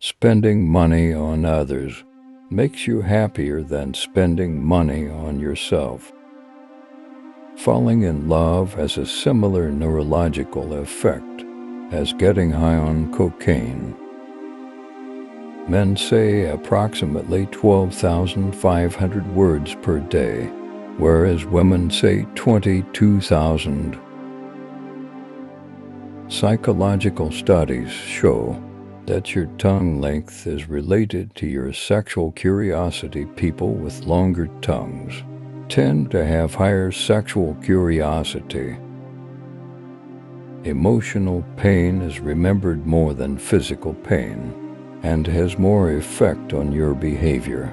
Spending money on others makes you happier than spending money on yourself. Falling in love has a similar neurological effect as getting high on cocaine. Men say approximately 12,500 words per day, whereas women say 22,000. Psychological studies show that your tongue length is related to your sexual curiosity. People with longer tongues tend to have higher sexual curiosity. Emotional pain is remembered more than physical pain and has more effect on your behavior.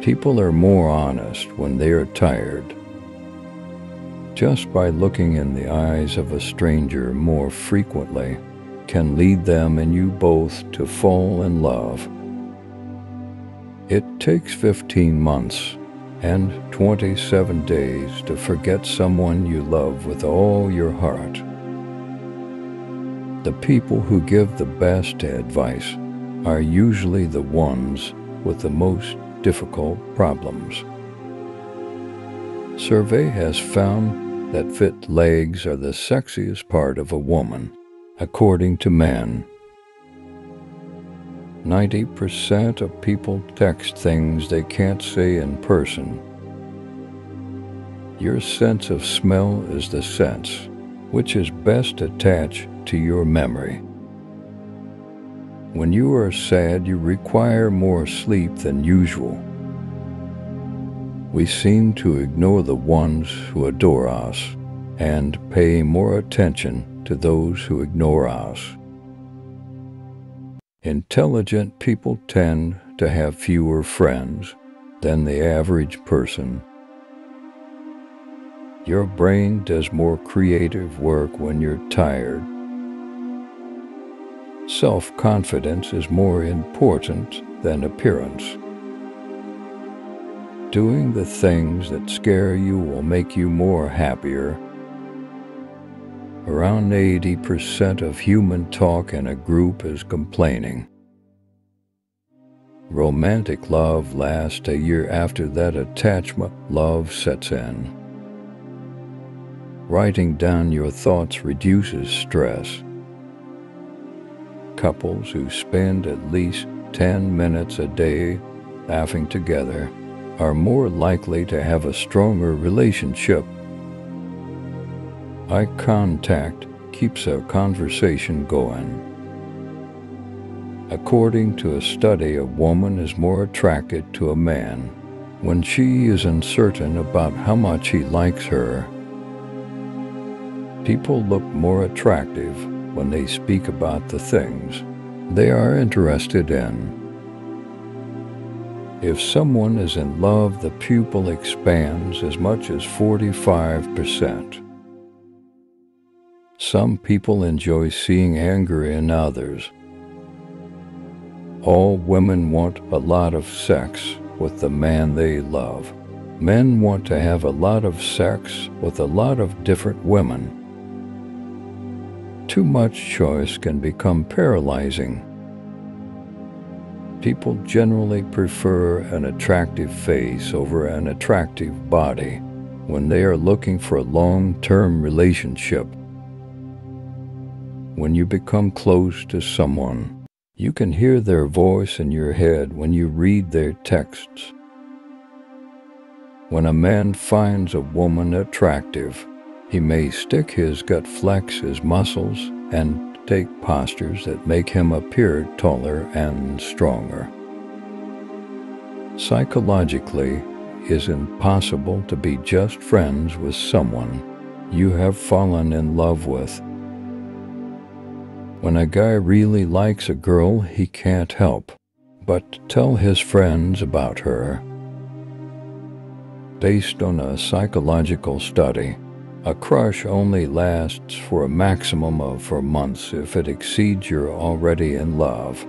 People are more honest when they are tired. Just by looking in the eyes of a stranger more frequently, can lead them and you both to fall in love. It takes 15 months and 27 days to forget someone you love with all your heart. The people who give the best advice are usually the ones with the most difficult problems. Survey has found that fit legs are the sexiest part of a woman according to man. 90% of people text things they can't say in person. Your sense of smell is the sense which is best attached to your memory. When you are sad, you require more sleep than usual. We seem to ignore the ones who adore us and pay more attention to those who ignore us. Intelligent people tend to have fewer friends than the average person. Your brain does more creative work when you're tired. Self confidence is more important than appearance. Doing the things that scare you will make you more happier Around 80% of human talk in a group is complaining. Romantic love lasts a year after that attachment love sets in. Writing down your thoughts reduces stress. Couples who spend at least 10 minutes a day laughing together are more likely to have a stronger relationship Eye contact keeps a conversation going. According to a study, a woman is more attracted to a man when she is uncertain about how much he likes her. People look more attractive when they speak about the things they are interested in. If someone is in love, the pupil expands as much as 45%. Some people enjoy seeing anger in others. All women want a lot of sex with the man they love. Men want to have a lot of sex with a lot of different women. Too much choice can become paralyzing. People generally prefer an attractive face over an attractive body when they are looking for a long-term relationship. When you become close to someone, you can hear their voice in your head when you read their texts. When a man finds a woman attractive, he may stick his gut, flex his muscles, and take postures that make him appear taller and stronger. Psychologically, it is impossible to be just friends with someone you have fallen in love with when a guy really likes a girl, he can't help but tell his friends about her. Based on a psychological study, a crush only lasts for a maximum of four months if it exceeds you're already in love.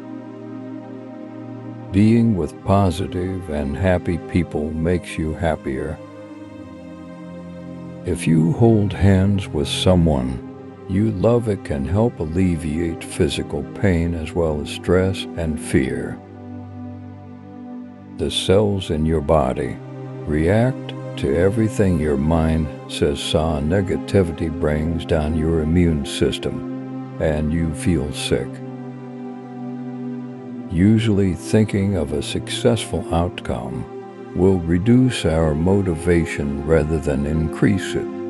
Being with positive and happy people makes you happier. If you hold hands with someone you love it can help alleviate physical pain as well as stress and fear. The cells in your body react to everything your mind says saw negativity brings down your immune system and you feel sick. Usually thinking of a successful outcome will reduce our motivation rather than increase it.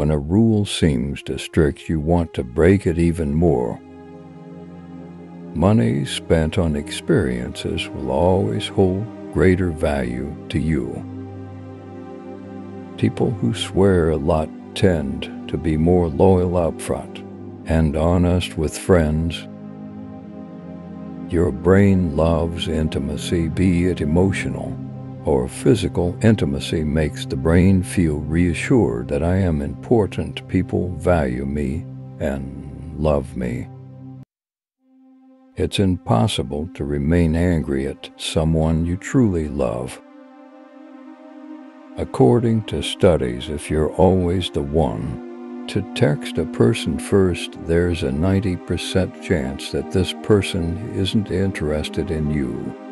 When a rule seems too strict, you want to break it even more. Money spent on experiences will always hold greater value to you. People who swear a lot tend to be more loyal up front and honest with friends. Your brain loves intimacy, be it emotional or physical intimacy makes the brain feel reassured that I am important, people value me and love me. It's impossible to remain angry at someone you truly love. According to studies, if you're always the one to text a person first, there's a 90% chance that this person isn't interested in you.